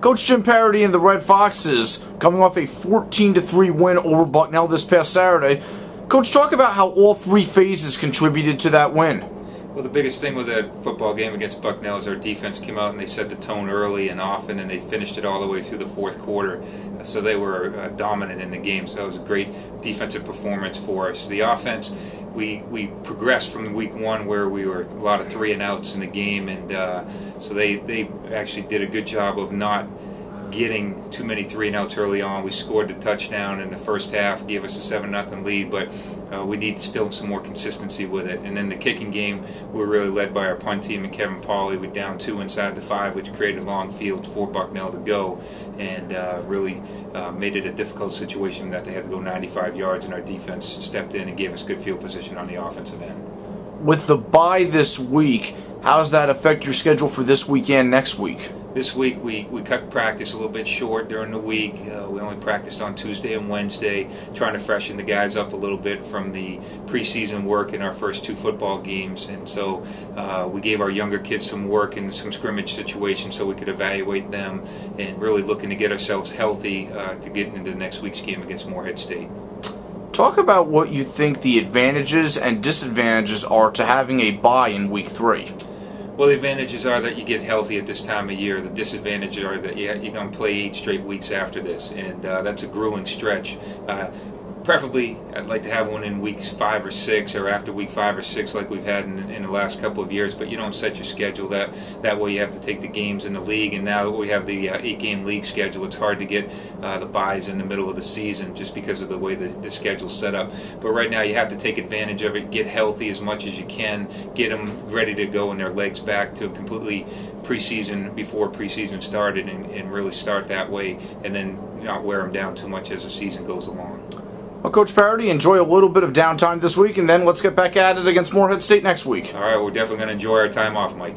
Coach Jim Parady and the Red Foxes coming off a 14 3 win over Bucknell this past Saturday. Coach, talk about how all three phases contributed to that win. Well, the biggest thing with that football game against Bucknell is our defense came out and they set the tone early and often, and they finished it all the way through the fourth quarter. So they were uh, dominant in the game. So it was a great defensive performance for us. The offense, we we progressed from week one where we were a lot of three and outs in the game, and uh, so they they actually did a good job of not getting too many three and outs early on. We scored the touchdown in the first half, gave us a seven nothing lead, but uh, we need still some more consistency with it. And then the kicking game, we were really led by our punt team and Kevin Pauly. We down two inside the five, which created long field for Bucknell to go, and uh, really uh, made it a difficult situation that they had to go 95 yards, and our defense stepped in and gave us good field position on the offensive end. With the bye this week, how does that affect your schedule for this weekend next week? This week we, we cut practice a little bit short during the week. Uh, we only practiced on Tuesday and Wednesday, trying to freshen the guys up a little bit from the preseason work in our first two football games. And so uh, we gave our younger kids some work in some scrimmage situations so we could evaluate them and really looking to get ourselves healthy uh, to get into the next week's game against Morehead State. Talk about what you think the advantages and disadvantages are to having a bye in week three. Well, the advantages are that you get healthy at this time of year. The disadvantages are that you're going to play eight straight weeks after this, and uh, that's a grueling stretch. Uh, preferably I'd like to have one in weeks five or six or after week five or six like we've had in, in, the last couple of years but you don't set your schedule that that way you have to take the games in the league and now that we have the uh, eight game league schedule it's hard to get uh, the byes in the middle of the season just because of the way the, the schedule's set up but right now you have to take advantage of it get healthy as much as you can get them ready to go and their legs back to completely preseason before preseason started and, and really start that way and then not wear them down too much as the season goes along. Well, Coach Parady, enjoy a little bit of downtime this week, and then let's get back at it against Morehead State next week. All right, we're definitely going to enjoy our time off, Mike.